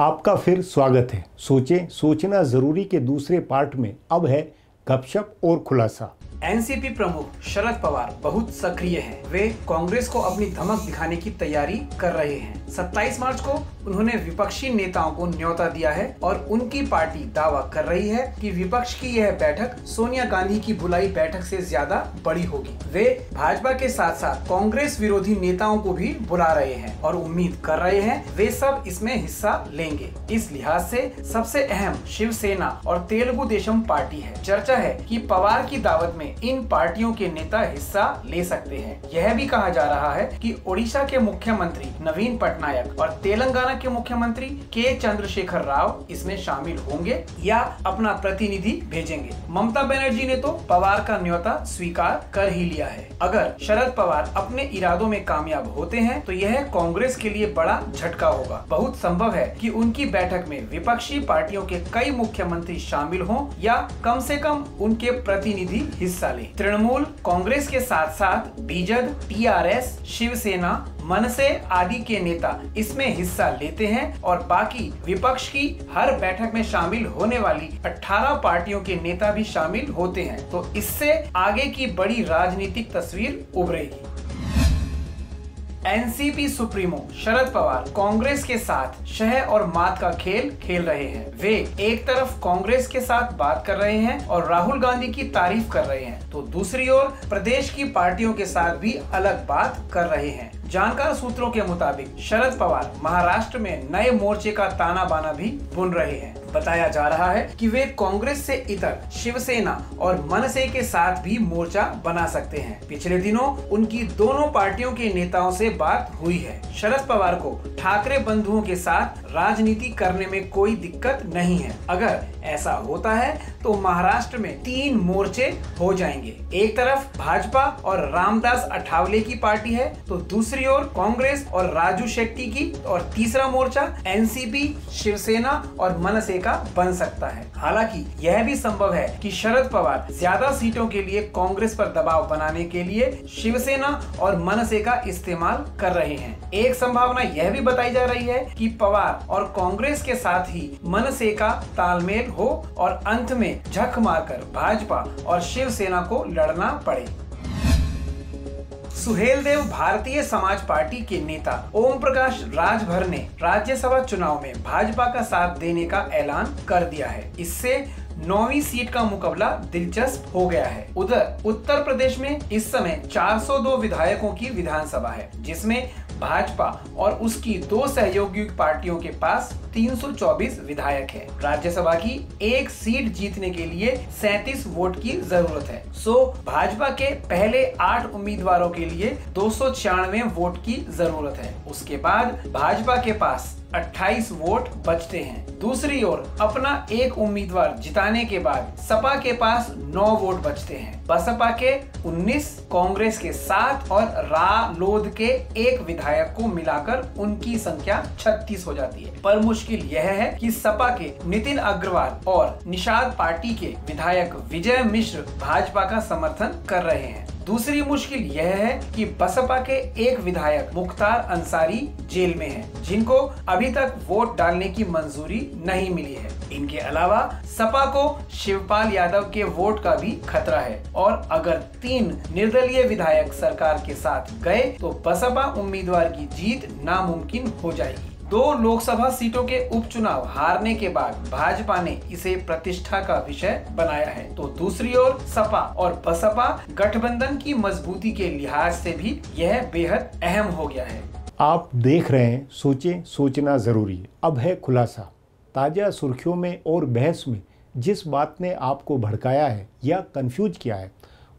आपका फिर स्वागत है। सोचें, सोचना ज़रूरी के दूसरे पार्ट में अब है गपशप और खुलासा। एनसीपी प्रमुख शरद पवार बहुत सक्रिय हैं। वे कांग्रेस को अपनी धमक दिखाने की तैयारी कर रहे हैं। 27 मार्च को उन्होंने विपक्षी नेताओं को न्योता दिया है और उनकी पार्टी दावा कर रही है कि विपक्ष की यह बैठक सोनिया गांधी की बुलाई बैठक से ज़्यादा बड़ी होगी। वे भाजपा के साथ साथ कांग्रेस विरोधी नेताओं को भी बुला रहे हैं और उम्मीद कर रहे हैं वे सब इसमें हिस्सा लेंगे। इस लिहाज से सबसे अहम शिवसेना और तेलुगु देशम पार्टी है। चर्चा है कि पवार की दावत में इन पार्टियों के नेता हिस्सा ले सकते हैं। यह भी कहा जा रहा है कि ओडिशा के मुख्यमंत्री नवीन पटनायक और तेलंगाना के मुख्यमंत्री के चंद्रशेखर राव इसमें शामिल होंगे या अपना प्रतिनिधि भेजेंगे। ममता बनर्जी ने तो पवार का न्योता स्वीकार कर ही लिया है। अगर शरद पवार अपने इरादों में कामयाब होते हैं तो यह कांग्रेस के लिए बड़ा झटका होगा। बहुत संभव है कि उनकी बैठक में विपक्षी पार्टियों के कई मुख्यमंत्री शामिल हों या कम से कम उनके प्रतिनिधि हिस्सा ले। तृणमूल कांग्रेस के साथ साथ बीजद, टीआरएस, शिवसेना मनसे आदि के नेता इसमें हिस्सा लेते हैं और बाकी विपक्ष की हर बैठक में शामिल होने वाली 18 पार्टियों के नेता भी शामिल होते हैं। तो इससे आगे की बड़ी राजनीतिक तस्वीर उभरेगी। एनसीपी सुप्रीमो शरद पवार कांग्रेस के साथ शह और मात का खेल खेल रहे हैं। वे एक तरफ़ कांग्रेस के साथ बात कर रहे हैं और राहुल गांधी की तारीफ़ कर रहे हैं। तो दूसरी ओर प्रदेश की पार्टियों के साथ भी अलग बात कर रहे हैं। जानकार सूत्रों के मुताबिक, शरद पवार महाराष्ट्र में नए मोर्चे का ताना बाना भी बुन रहे हैं। बताया जा रहा है कि वे कांग्रेस से इतर शिवसेना और मनसे के साथ भी मोर्चा बना सकते हैं। पिछले दिनों उनकी दोनों पार्टियों के नेताओं से बात हुई है। शरद पवार को ठाकरे बंधुओं के साथ राजनीति करने में कोई दिक्कत नहीं है। अगर ऐसा होता है तो महाराष्ट्र में तीन मोर्चे हो जाएँगे। एक तरफ़ भाजपा और रामदास अठावले की पार्टी है तो दूसरी ओर कांग्रेस और राजू शेट्टी की और तीसरा मोर्चा एनसीपी, शिवसेना और मनसे का बन सकता है। हालाँकि यह भी संभव है कि शरद पवार ज़्यादा सीटों के लिए कांग्रेस पर दबाव बनाने के लिए शिवसेना और मनसे का इस्तेमाल कर रहे हैं। एक संभावना यह भी बताई जा रही है कि पवार और कांग्रेस के साथ ही मनसे का तालमेल हो और अंत में झक मारकर भाजपा और शिवसेना को लड़ना पड़े। सुहेल देव भारतीय समाज पार्टी के नेता ओम प्रकाश राजभर ने राज्यसभा चुनाव में भाजपा का साथ देने का ऐलान कर दिया है। इससे नौवीं सीट का मुकाबला दिलचस्प हो गया है। उधर उत्तर प्रदेश में इस समय 402 विधायकों की विधानसभा है, जिसमें भाजपा और उसकी दो सहयोगी पार्टियों के पास 324 विधायक है। राज्यसभा की एक सीट जीतने के लिए 37 वोट की ज़रूरत है। सो, भाजपा के पहले आठ उम्मीदवारों के लिए दो सौ छियानवे वोट की ज़रूरत है। उसके बाद भाजपा के पास 28 वोट बचते हैं। दूसरी ओर अपना एक उम्मीदवार जिताने के बाद सपा के पास 9 वोट बचते हैं। बसपा के 19 कांग्रेस के 7 और रालोद के एक विधायक को मिलाकर उनकी संख्या 36 हो जाती है। पर मुश्किल यह है कि सपा के नितिन अग्रवाल और निषाद पार्टी के विधायक विजय मिश्र भाजपा का समर्थन कर रहे हैं। दूसरी मुश्किल यह है कि बसपा के एक विधायक मुख्तार अंसारी जेल में हैं, जिनको अभी तक वोट डालने की मंजूरी नहीं मिली है। इनके अलावा सपा को शिवपाल यादव के वोट का भी खतरा है और अगर तीन निर्दलीय विधायक सरकार के साथ गए तो बसपा उम्मीदवार की जीत नामुमकिन हो जाएगी। दो लोकसभा सीटों के उपचुनाव हारने के बाद भाजपा ने इसे प्रतिष्ठा का विषय बनाया है। तो दूसरी ओर सपा और बसपा गठबंधन की मजबूती के लिहाज से भी यह बेहद अहम हो गया है। आप देख रहे हैं, सोचें, सोचना ज़रूरी है। अब है खुलासा। ताज़ा सुर्खियों में और बहस में जिस बात ने आपको भड़काया है या कंफ्यूज किया है,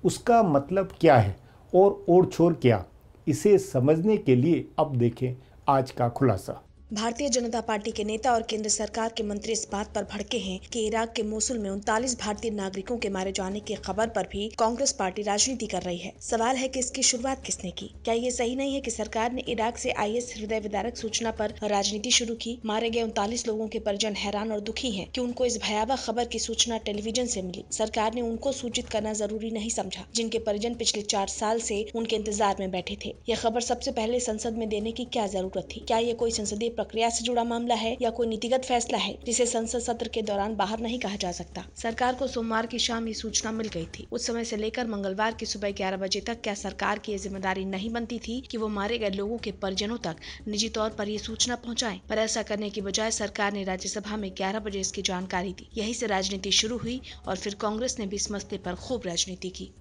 उसका मतलब क्या है और ओर छोर क्या, इसे समझने के लिए अब देखें आज का खुलासा। भारतीय जनता पार्टी के नेता और केंद्र सरकार के मंत्री इस बात पर भड़के हैं कि इराक के मोसुल में उनतालीस भारतीय नागरिकों के मारे जाने की खबर पर भी कांग्रेस पार्टी राजनीति कर रही है। सवाल है कि इसकी शुरुआत किसने की? क्या ये सही नहीं है कि सरकार ने इराक से आईएस हृदय विदारक सूचना पर राजनीति शुरू की? मारे गए उनतालीस लोगों के परिजन हैरान और दुखी है की उनको इस भयावह खबर की सूचना टेलीविज़न ऐसी मिली। सरकार ने उनको सूचित करना ज़रूरी नहीं समझा, जिनके परिजन पिछले चार साल ऐसी उनके इंतज़ार में बैठे थे। यह खबर सबसे पहले संसद में देने की क्या ज़रूरत थी? क्या ये कोई संसदीय प्रक्रिया से जुड़ा मामला है या कोई नीतिगत फैसला है, जिसे संसद सत्र के दौरान बाहर नहीं कहा जा सकता। सरकार को सोमवार की शाम ये सूचना मिल गई थी। उस समय से लेकर मंगलवार की सुबह ग्यारह बजे तक क्या सरकार की ज़िम्मेदारी नहीं बनती थी कि वो मारे गए लोगों के परिजनों तक निजी तौर पर ये सूचना पहुँचाए? पर ऐसा करने की बजाय सरकार ने राज्यसभा में ग्यारह बजे इसकी जानकारी दी। यही से राजनीति शुरू हुई और फिर कांग्रेस ने भी इस मसले पर खूब राजनीति की।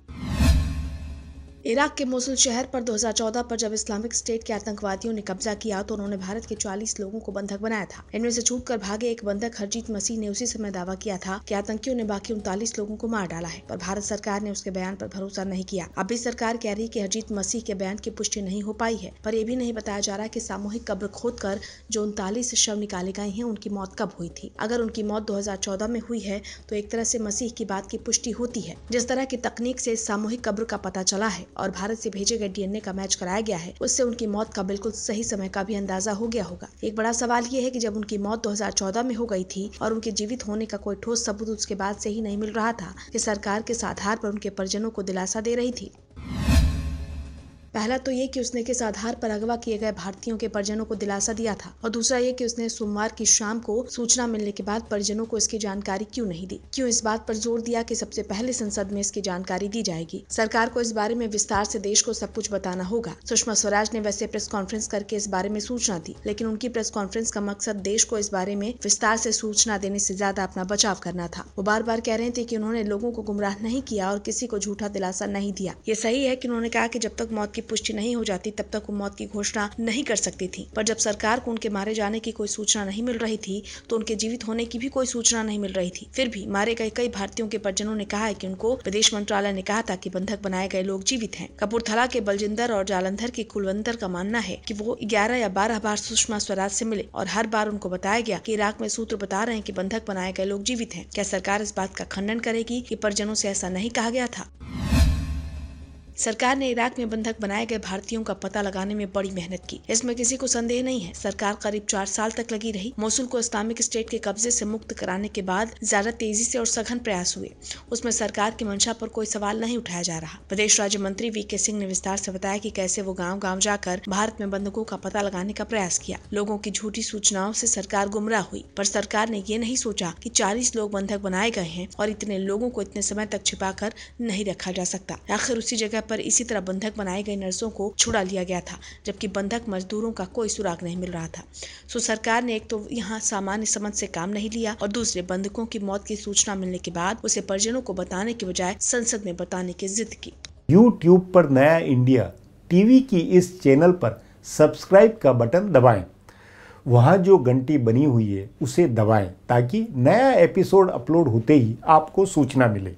इराक के मोसुल शहर पर 2014 पर जब इस्लामिक स्टेट के आतंकवादियों ने कब्जा किया तो उन्होंने भारत के 40 लोगों को बंधक बनाया था। इनमें से छूट कर भागे एक बंधक हरजीत मसीह ने उसी समय दावा किया था कि आतंकियों ने बाकी उनतालीस लोगों को मार डाला है, पर भारत सरकार ने उसके बयान पर भरोसा नहीं किया। अब भी सरकार कह रही की हरजीत मसीह के बयान की पुष्टि नहीं हो पाई है, पर यह भी नहीं बताया जा रहा की सामूहिक कब्र खोद कर जो उनतालीस शव निकाले गए हैं, उनकी मौत कब हुई थी। अगर उनकी मौत दो हज़ार चौदह में हुई है तो एक तरह से मसीह की बात की पुष्टि होती है। जिस तरह की तकनीक से सामूहिक कब्र का पता चला है और भारत से भेजे गए डीएनए का मैच कराया गया है। उससे उनकी मौत का बिल्कुल सही समय का भी अंदाज़ा हो गया होगा। एक बड़ा सवाल ये है कि जब उनकी मौत 2014 में हो गई थी और उनके जीवित होने का कोई ठोस सबूत उसके बाद से ही नहीं मिल रहा था, कि सरकार किस आधार पर उनके परिजनों को दिलासा दे रही थी। पहला तो ये कि उसने किस आधार पर अगवा किए गए भारतीयों के परिजनों को दिलासा दिया था और दूसरा ये कि उसने सोमवार की शाम को सूचना मिलने के बाद परिजनों को इसकी जानकारी क्यों नहीं दी? क्यों इस बात पर ज़ोर दिया कि सबसे पहले संसद में इसकी जानकारी दी जाएगी? सरकार को इस बारे में विस्तार से देश को सब कुछ बताना होगा। सुषमा स्वराज ने वैसे प्रेस कॉन्फ्रेंस करके इस बारे में सूचना दी, लेकिन उनकी प्रेस कॉन्फ्रेंस का मकसद देश को इस बारे में विस्तार से सूचना देने से ज़्यादा अपना बचाव करना था। वो बार बार कह रहे थे कि उन्होंने लोगों को गुमराह नहीं किया और किसी को झूठा दिलासा नहीं दिया। ये सही है कि उन्होंने कहा कि जब तक मौत की पुष्टि नहीं हो जाती, तब तक वो मौत की घोषणा नहीं कर सकती थी। पर जब सरकार को उनके मारे जाने की कोई सूचना नहीं मिल रही थी तो उनके जीवित होने की भी कोई सूचना नहीं मिल रही थी। फिर भी मारे गए कई भारतीयों के परिजनों ने कहा है कि उनको विदेश मंत्रालय ने कहा था कि बंधक बनाए गए लोग जीवित हैं। कपूरथला के बलजिंदर और जालंधर के कुलवंतर का मानना है कि वो ग्यारह या बारह बार सुषमा स्वराज से मिले और हर बार उनको बताया गया कि इराक में सूत्र बता रहे हैं कि बंधक बनाए गए लोग जीवित हैं। क्या सरकार इस बात का खंडन करेगी कि परिजनों से ऐसा नहीं कहा गया था? सरकार ने इराक में बंधक बनाए गए भारतीयों का पता लगाने में बड़ी मेहनत की। इसमें किसी को संदेह नहीं है। सरकार करीब चार साल तक लगी रही। मोसुल को इस्लामिक स्टेट के कब्जे से मुक्त कराने के बाद ज़्यादा तेज़ी से और सघन प्रयास हुए। उसमें सरकार की मंशा पर कोई सवाल नहीं उठाया जा रहा। प्रदेश राज्य मंत्री वी के सिंह ने विस्तार से बताया की कैसे वो गाँव गाँव जाकर भारत में बंधकों का पता लगाने का प्रयास किया। लोगों की झूठी सूचनाओं से सरकार गुमराह हुई। पर सरकार ने ये नहीं सोचा कि 40 लोग बंधक बनाए गए हैं और इतने लोगों को इतने समय तक छिपाकर नहीं रखा जा सकता। आखिर उसी जगह पर इसी तरह बंधक बनाए गए नर्सों को छुड़ा लिया गया था, जबकि बंधक मजदूरों का कोई सुराग नहीं मिल रहा था। सो सरकार ने एक तो यहाँ सामान्य समझ से काम नहीं लिया और दूसरे बंधकों की मौत की सूचना मिलने के बाद उसे परिजनों को बताने के बजाय संसद में बताने की जिद की। यूट्यूब पर नया इंडिया टीवी की इस चैनल पर सब्सक्राइब का बटन दबाएँ। वहाँ जो घंटी बनी हुई है, उसे दबाएँ, ताकि नया एपिसोड अपलोड होते ही आपको सूचना मिले।